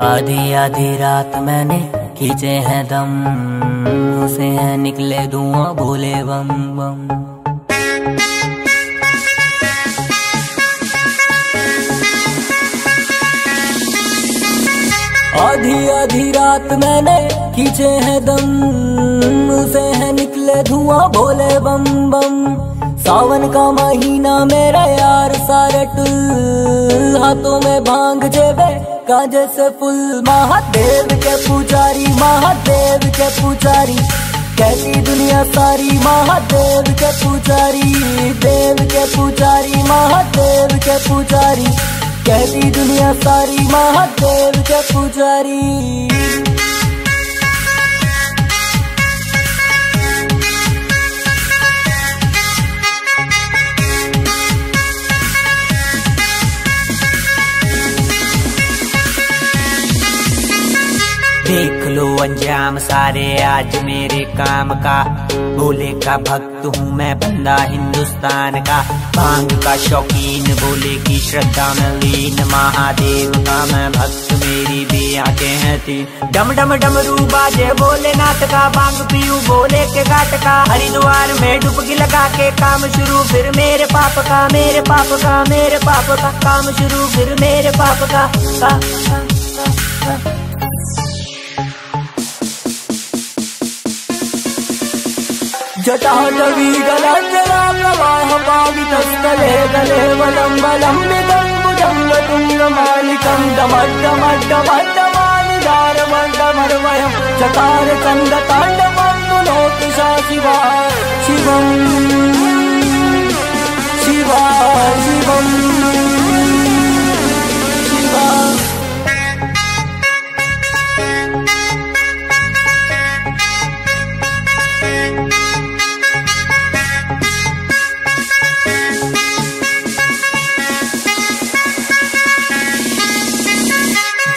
आधी आधी रात मैंने खींचे हैं दम, उसे हैं निकले धुआँ भोले बम बम। आधी आधी रात मैंने खींचे हैं दम, उसे है निकले धुआँ भोले बम बम। सावन का महीना मेरा यार सारे टुल, हाथों में भाँग जेबे काजे से फुल। महादेव के पुजारी, महादेव के पुजारी कहती दुनिया सारी। महादेव के पुजारी, देव के पुजारी, महादेव के पुजारी कहती दुनिया सारी। महादेव के पुजारी। लो अंजाम सारे आज मेरे काम का। भोले का भक्त हूँ मैं बंदा हिंदुस्तान का। भाँग का शौकीन भोले की श्रद्धा में लीन। महादेव का मैं भक्त मेरी भी आँखें हैं तीन। डम डम डमरू बाजे भोलेनाथ का भाँग पीऊ भोले के घाट का। हरिद्वार में डुबकी लगा के काम शुरू फिर मेरे पाप का मेरे पाप का मेरे पाप का। काम शुरू फिर मेरे पाप का, का, का, जटाटवी गलाञ्जला प्रवाह पावितस्थले गले वलम्बलम्बितं भुजङ्गतुङ्गमालिकं डमड्डमड्डमड्डमानिदारमड्डमर्वयं चकार चन्दताण्डवं नुनोति सा शिवा शिवम् शिवा शिवम्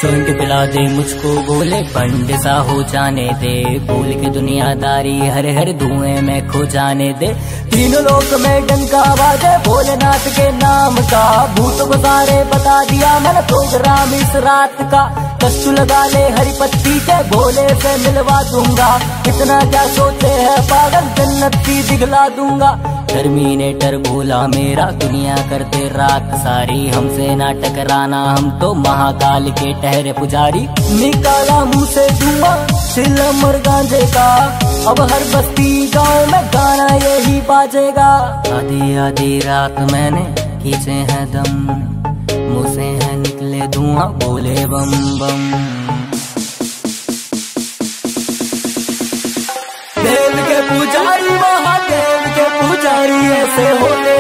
जॉइंट पिला दे मुझको बोले, पंड सा हो जाने दे। बोल के दुनियादारी हर हर धुएँ में खो जाने दे। तीनों लोक में डंका बाजे भोलेनाथ के नाम का। भूत बसारे बता दिया मैंने प्रोग्राम इस रात का। कष्ट लगा ले हरी पत्ती के, भोले से मिलवा दूँगा। इतना क्या सोचे है पागल जन्नत की दिखला दूँगा। टर्मिनेटर भोला मेरा दुनिया करते रात सारी हमसे ना टकराना, हम तो महाकाल के ठहरे पुजारी। निकाला मुँह से धुआँ सिलमर गांजे का। अब हर बस्ती गाँव में गाना यही बाजेगा। आधी आधी रात मैंने खींचे हैं दम, मुँह से है निकले धुआँ, बोले बम बम। महादेव के पुजारी ऐसे होते